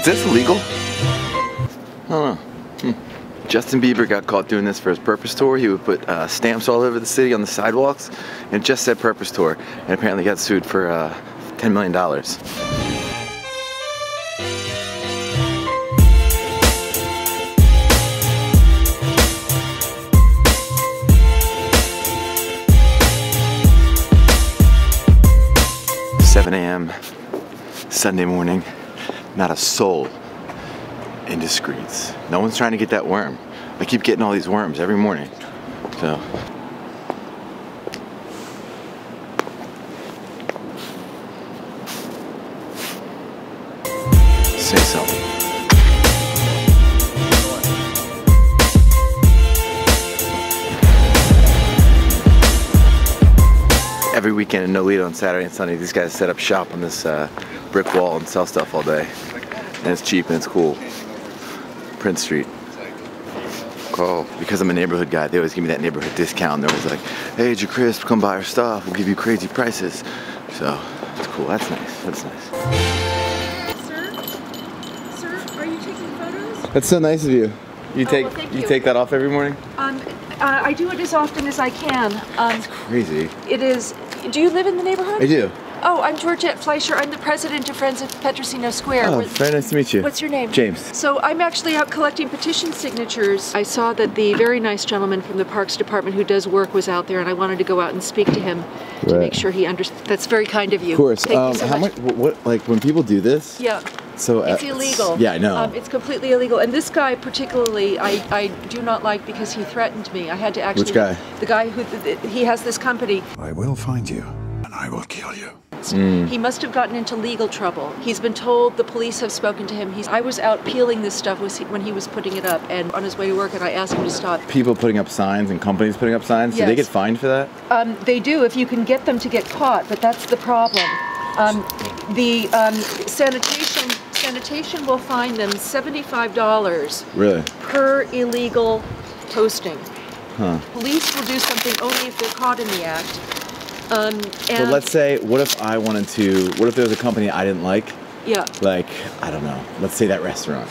Is this illegal? I don't know. Hmm. Justin Bieber got caught doing this for his Purpose Tour. He would put uh, stamps all over the city on the sidewalks, and just said Purpose Tour, and apparently got sued for uh, $10 million. 7 a.m. Sunday morning. Not a soul in the streets. No one's trying to get that worm. I keep getting all these worms every morning. So. Say something. every weekend in Nolita on Saturday and Sunday, these guys set up shop on this uh, brick wall and sell stuff all day. And it's cheap and it's cool. Prince Street. Oh, because I'm a neighborhood guy, they always give me that neighborhood discount. They're always like, hey, Crisp, come buy our stuff. We'll give you crazy prices. So, it's cool. That's nice. That's nice. Sir? Sir, are you taking photos? That's so nice of you. You Oh, take well, thank you you. take that off every morning? Um, uh, I do it as often as I can. Um, Crazy. it is. Do you live in the neighborhood? I do. Oh, I'm Georgette Fleischer. I'm the president of Friends of Petrosino Square. Oh, We're- very nice to meet you. What's your name? James. So I'm actually out collecting petition signatures. I saw that the very nice gentleman from the Parks Department who does work was out there, and I wanted to go out and speak to him to make sure he understands. That's very kind of you. Of course. Thank um, you so how much. much? What, like when people do this? Yeah. So uh, It's illegal. Yeah, I know. Um, it's completely illegal. And this guy particularly, I, I do not like because he threatened me. I had to actually. Which guy? The guy who th- th- he has this company. I will find you, and I will kill you. Hmm. He must have gotten into legal trouble. He's been told the police have spoken to him. He's. I was out peeling this stuff when he was putting it up, and on his way to work, and I asked him to stop. people putting up signs and companies putting up signs. Do they get fined for that? Um, they do if you can get them to get caught, but that's the problem. Um, the um, sanitation sanitation will fine them seventy-five dollars Really? per illegal posting. Huh. Police will do something only if they're caught in the act. Um, and But let's say, what if I wanted to? What if there was a company I didn't like? yeah, Like, I don't know. Let's say that restaurant,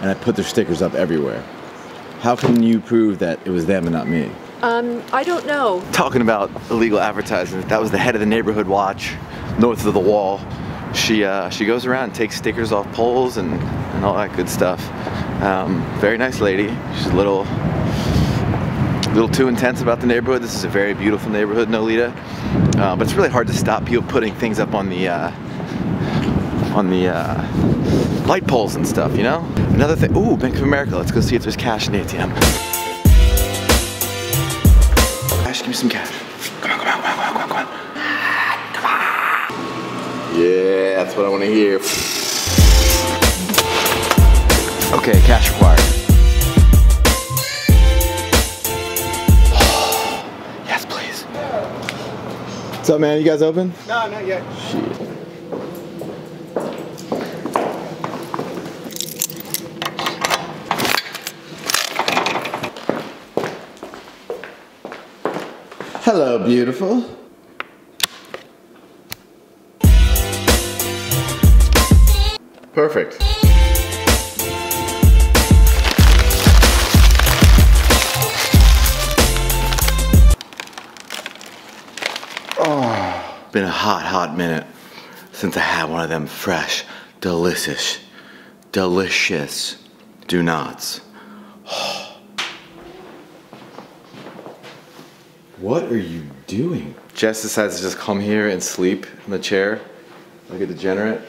and I put their stickers up everywhere. How can you prove that it was them and not me? um, I don't know. Talking about illegal advertising, that was the head of the neighborhood watch, north of the wall. She uh, she goes around and takes stickers off poles and, and all that good stuff. Um, very nice lady. She's a little a little too intense about the neighborhood. This is a very beautiful neighborhood, Nolita. Uh, but it's really hard to stop people putting things up on the uh, on the uh, light poles and stuff. You know. Another thing. Ooh, Bank of America. Let's go see if there's cash in the ATM. Cash, give me some cash. Come on, come on, come on, come on, come on, come on. Yeah, that's what I want to hear. Okay, cash required. What's up, man? You guys open? No, not yet. Shit. Hello, beautiful. Perfect. Been a hot, hot minute since I had one of them fresh, delicious, delicious do nots. What are you doing? Jess decides to just come here and sleep in the chair like a degenerate.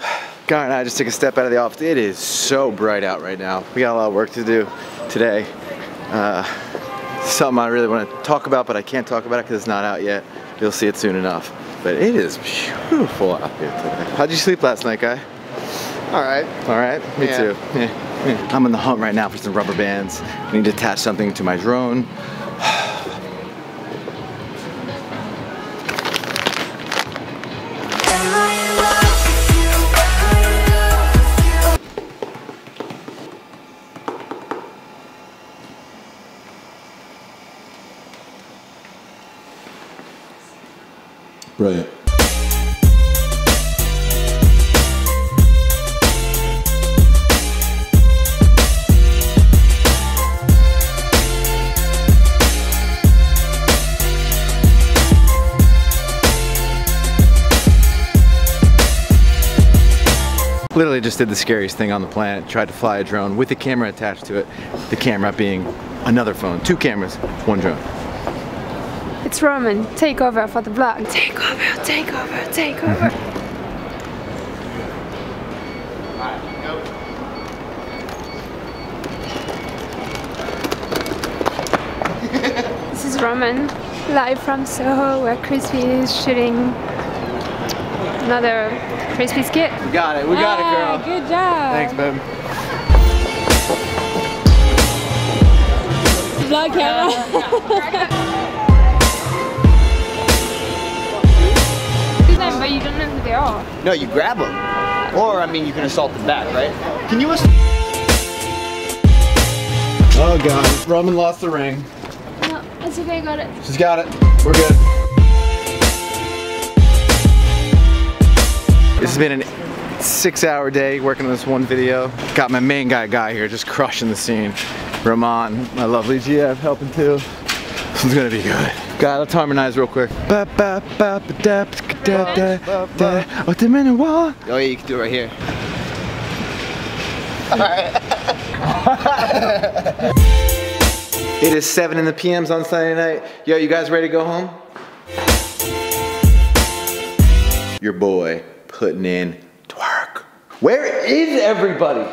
Garrett and I just took a step out of the office. It is so bright out right now. We got a lot of work to do today. Uh, something I really want to talk about, but I can't talk about it because it's not out yet. You'll see it soon enough. But it is beautiful out here today. How'd you sleep last night, guy? All right. All right, me Yeah. too. Yeah. I'm on the hunt right now for some rubber bands. I need to attach something to my drone. Literally just did the scariest thing on the planet. Tried to fly a drone with a camera attached to it. The camera being another phone. Two cameras, one drone. It's Romane. Take over for the vlog. Take over, take over, take over. Mm-hmm. this is Romane, live from Soho, where Crispy is shooting another Crispy skit. We got it, we got Ah, it, girl. Good job. Thanks, babe. Vlog camera. But you don't know who they are. No, you grab them. Or, I mean, you can assault them back, right? Can you ass- Oh god, Romane lost the ring. No, it's okay, I got it. She's got it. We're good. This has been a six hour day working on this one video. Got my main guy guy here just crushing the scene. Romane, my lovely GF helping too. This one's gonna be good. God, let's harmonize real quick. Ba ba ba ba da da da da. Oh, the minute wall. Oh, yeah, you can do it right here. Alright. it is 7 in the PMs on Sunday night. Yo, you guys ready to go home? Your boy putting in twerk. Where is everybody?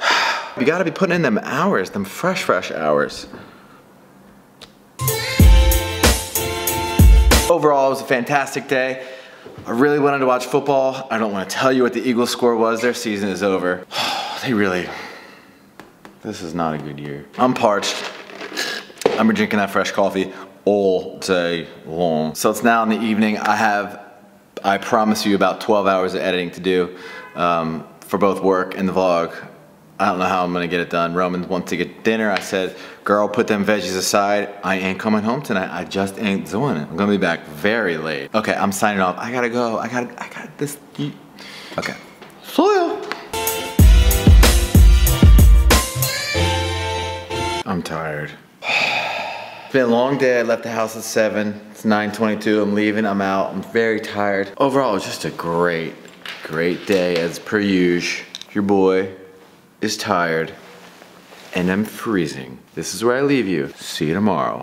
You gotta be putting in them hours, them fresh, fresh hours. Overall, it was a fantastic day. I really wanted to watch football. I don't want to tell you what the Eagles score was. Their season is over. they really, this is not a good year. I'm parched. I've been drinking that fresh coffee all day long. So it's now in the evening. I have, I promise you, about 12 hours of editing to do um, for both work and the vlog. I don't know how I'm gonna get it done. Romane wants to get dinner. I said, girl, put them veggies aside. I ain't coming home tonight. I just ain't doing it. I'm gonna be back very late. Okay, I'm signing off. I gotta go. I gotta, I gotta, this. Okay. Been a long day. I left the house at 7. It's 9.22. I'm leaving. I'm out. I'm very tired. Overall, it's just a great, great day as per usual. Your boy is tired and I'm freezing. This is where I leave you. See you tomorrow.